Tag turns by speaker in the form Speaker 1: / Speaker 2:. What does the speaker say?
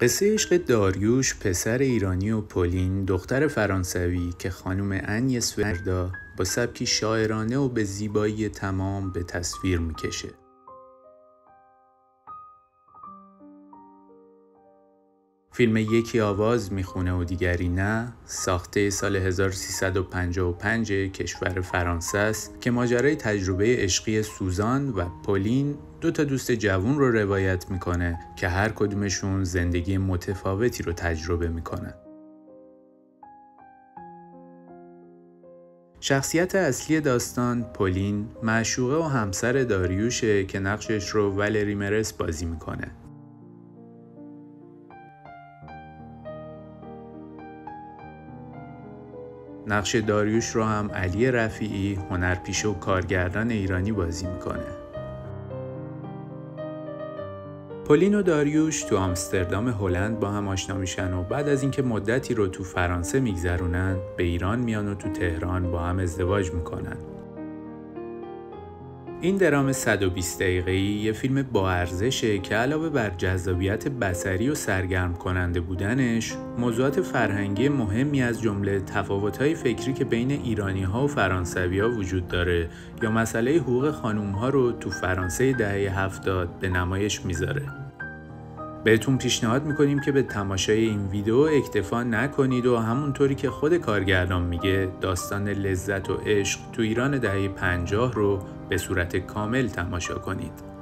Speaker 1: قصه عشق داریوش پسر ایرانی و پولین دختر فرانسوی که خانم انیس وردا با سبکی شاعرانه و به زیبایی تمام به تصویر می‌کشه. فیلم یکی آواز می‌خونه و دیگری نه ساخته سال 1355 کشور فرانسه است که ماجرای تجربه عشقی سوزان و پولین دو تا دوست جوون رو روایت می‌کنه که هر کدومشون زندگی متفاوتی رو تجربه می‌کنن. شخصیت اصلی داستان پولین معشوقه و همسر داریوشه که نقشش رو ولری مرس بازی می‌کنه. نقش داریوش رو هم علی رفیعی هنرپیشه و کارگردان ایرانی بازی می‌کنه. پولین و داریوش تو آمستردام هلند با هم آشنا میشن و بعد از اینکه مدتی رو تو فرانسه میگذرونن به ایران میان و تو تهران با هم ازدواج می‌کنن. این درام 120 دقیقه‌ای یه فیلم با ارزشه که علاوه بر جذابیت بصری و سرگرم کننده بودنش، موضوعات فرهنگی مهمی از جمله تفاوت‌های فکری که بین ایرانی‌ها و فرانسوی‌ها وجود داره یا مسئله حقوق خانوم‌ها رو تو فرانسه دهه 70 به نمایش می‌ذاره. بهتون پیشنهاد می‌کنیم که به تماشای این ویدیو اکتفا نکنید و همونطوری که خود کارگردان میگه داستان لذت و عشق تو ایران دهه 50 رو به صورت کامل تماشا کنید.